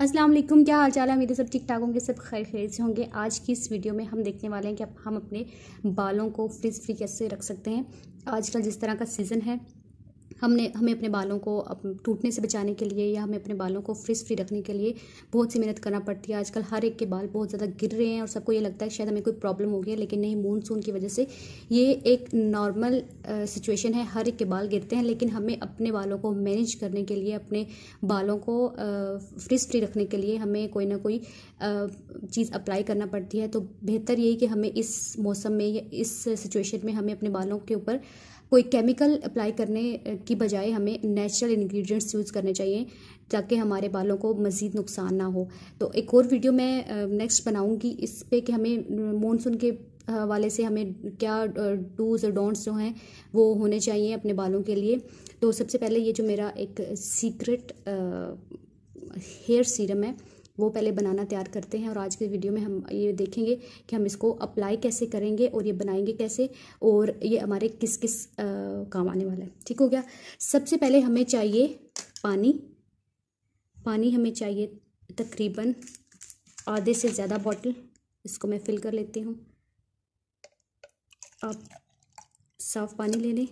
अस्सलाम वालेकुम, क्या हाल चाल है मेरे सब ठीक ठाक होंगे, सब खैर खैर से होंगे। आज की इस वीडियो में हम देखने वाले हैं कि हम अपने बालों को फ्रिज फ्री कैसे रख सकते हैं। आजकल जिस तरह का सीज़न है हमने, हमें अपने बालों को टूटने से बचाने के लिए या हमें अपने बालों को फ्रिज फ्री रखने के लिए बहुत सी मेहनत करना पड़ती है। आजकल हर एक के बाल बहुत ज़्यादा गिर रहे हैं और सबको ये लगता है शायद हमें कोई प्रॉब्लम हो गई है, लेकिन नहीं मूनसून की वजह से ये एक नॉर्मल सिचुएशन है। हर एक के बाल गिरते हैं, लेकिन हमें अपने बालों को मैनेज करने के लिए, अपने बालों को फ्रिज फ्री रखने के लिए हमें कोई ना कोई चीज़ अप्लाई करना पड़ती है। तो बेहतर यही कि हमें इस मौसम में या इस सिचुएशन में हमें अपने बालों के ऊपर कोई केमिकल अप्लाई करने की बजाय हमें नेचुरल इंग्रेडिएंट्स यूज़ करने चाहिए, ताकि हमारे बालों को मज़ीद नुकसान ना हो। तो एक और वीडियो मैं नेक्स्ट बनाऊँगी, इस पे कि हमें मानसून के वाले से हमें क्या डूज और डोंट्स जो हैं, वो होने चाहिए अपने बालों के लिए। तो सबसे पहले ये जो मेरा एक सीक्रेट हेयर सीरम है वो पहले बनाना तैयार करते हैं और आज के वीडियो में हम ये देखेंगे कि हम इसको अप्लाई कैसे करेंगे और ये बनाएँगे कैसे और ये हमारे किस किस आ, काम आने वाला है। ठीक हो गया? सबसे पहले हमें चाहिए पानी। पानी हमें चाहिए तकरीबन आधे से ज़्यादा बॉटल इसको मैं फिल कर लेती हूँ। आप साफ़ पानी ले लें।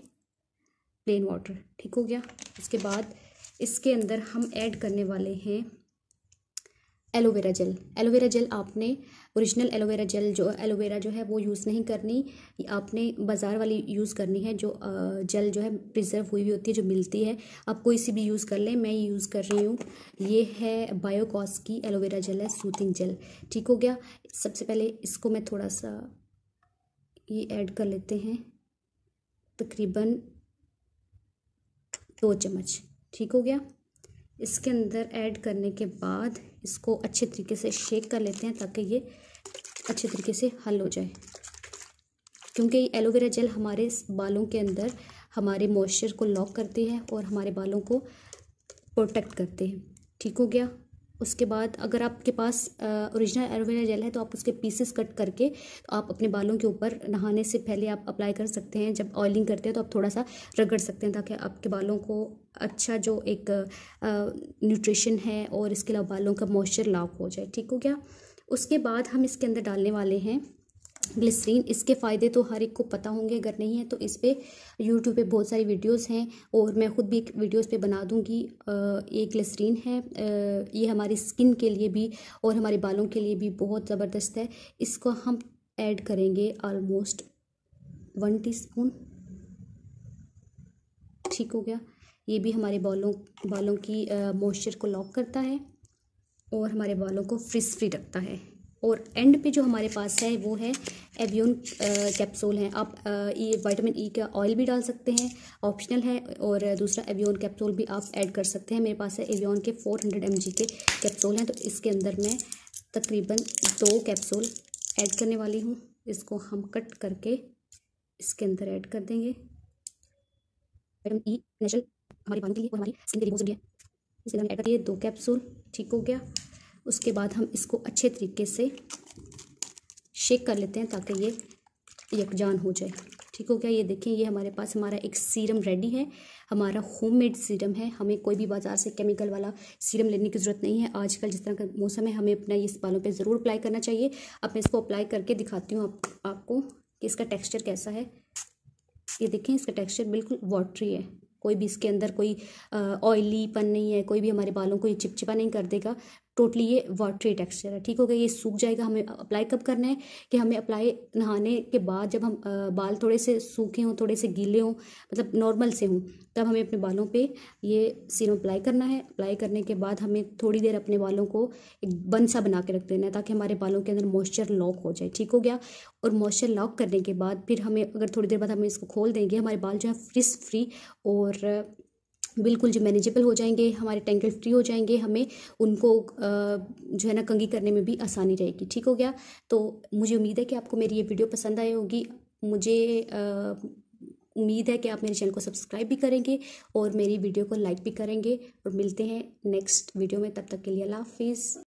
प्लेन वाटर ठीक हो गया? उसके बाद इसके अंदर हम ऐड करने वाले हैं aloe vera gel aloe vera gel आपने ओरिजिनल एलोवेरा जेल जो एलोवेरा जो है वो यूज़ नहीं करनी। आपने बाज़ार वाली यूज़ करनी है जो जेल जो है प्रिजर्व हुई हुई होती है, जो मिलती है। आप कोई सी भी यूज़ कर लें, मैं यूज़ कर रही हूँ। ये है बायोकॉस की एलोवेरा जेल है सूथिंग जेल ठीक हो गया? सबसे पहले इसको मैं थोड़ा सा ये ऐड कर लेते हैं। तकरीबन दो चम्मच। ठीक हो गया? इसके अंदर ऐड करने के बाद इसको अच्छे तरीके से शेक कर लेते हैं ताकि ये अच्छे तरीके से हल हो जाए। क्योंकि एलोवेरा जेल हमारे बालों के अंदर हमारे मॉइस्चर को लॉक करती है और हमारे बालों को प्रोटेक्ट करते हैं। ठीक हो गया? उसके बाद अगर आपके पास ओरिजिनल एलोवेरा जेल है तो आप उसके पीसेस कट करके तो आप अपने बालों के ऊपर नहाने से पहले आप अप्लाई कर सकते हैं। जब ऑयलिंग करते हैं तो आप थोड़ा सा रगड़ सकते हैं ताकि आपके बालों को अच्छा जो एक न्यूट्रिशन है और इसके अलावा बालों का मॉइस्चर लॉक हो जाए। ठीक हो गया? उसके बाद हम इसके अंदर डालने वाले हैं ग्लिसरीन, इसके फ़ायदे तो हर एक को पता होंगे, अगर नहीं है तो इस पर यूट्यूब पे बहुत सारी वीडियोस हैं और मैं ख़ुद भी वीडियोस पे बना दूँगी। ये ग्लिसरीन है। ये हमारी स्किन के लिए भी और हमारे बालों के लिए भी बहुत ज़बरदस्त है। इसको हम ऐड करेंगे आलमोस्ट वन टी ठीक हो गया। ये भी हमारे बालों बालों की मॉइस्चर को लॉक करता है और हमारे बालों को फ्रिज फ्री रखता है। और एंड पे जो हमारे पास है, वो है एवियन कैप्सूल हैं। आप ये वाइटामिन ई का ऑयल भी डाल सकते हैं ऑप्शनल है और दूसरा एवियन कैप्सूल भी आप ऐड कर सकते हैं। मेरे पास है एवियन के फोर हंड्रेड एम के कैप्सूल हैं तो इसके अंदर मैं तकरीबन दो कैप्सूल ऐड करने वाली हूँ। इसको हम कट करके इसके अंदर ऐड कर देंगे। ई नेचुरल और हमारी स्किन के लिए ऐड दो कैप्सूल ठीक हो गया। उसके बाद हम इसको अच्छे तरीके से शेक कर लेते हैं ताकि ये यकजान हो जाए। ठीक हो गया? ये देखें ये हमारे पास हमारा एक सीरम रेडी है। हमारा होममेड सीरम है। हमें कोई भी बाज़ार से केमिकल वाला सीरम लेने की ज़रूरत नहीं है। आजकल जिस तरह का मौसम है हमें अपना इस बालों पे ज़रूर अप्लाई करना चाहिए। अब मैं इसको अप्लाई करके दिखाती हूँ आप, आपको कि इसका टेक्स्चर कैसा है। ये देखें इसका टेक्स्चर बिल्कुल वाटरी है। कोई भी इसके अंदर कोई ऑयली पन नहीं है। कोई भी हमारे बालों को ये चिपचिपा नहीं कर देगा। टोटली ये वाटरी टेक्सचर है, ठीक हो गया? ये सूख जाएगा, हमें अप्लाई कब करना है? कि हमें अप्लाई नहाने के बाद जब हम बाल थोड़े से सूखे हों, थोड़े से गीले हों मतलब नॉर्मल से हों, तब हमें अपने बालों पे ये सीरम अप्लाई करना है। अप्लाई करने के बाद हमें थोड़ी देर अपने बालों को एक बन सा बना के रख देना है, ताकि हमारे बालों के अंदर मॉइस्चर लॉक हो जाए, ठीक हो गया? और मॉइस्चर लॉक करने के बाद फिर हमें, अगर थोड़ी देर बाद हमें इसको खोल देंगे, हमारे बाल जो है फ्रिज फ्री और बिल्कुल जो मैनेजेबल हो जाएँगे, हमारे टेंगल फ्री हो जाएँगे, हमें उनको जो है ना, कंगी करने में भी आसानी रहेगी। ठीक हो गया? तो मुझे उम्मीद है कि आपको मेरी ये वीडियो पसंद आई होगी। मुझे उम्मीद है कि आप मेरे चैनल को सब्सक्राइब भी करेंगे और मेरी वीडियो को लाइक भी करेंगे। और मिलते हैं नेक्स्ट वीडियो में। तब तक के लिए अल्लाह हाफिज़।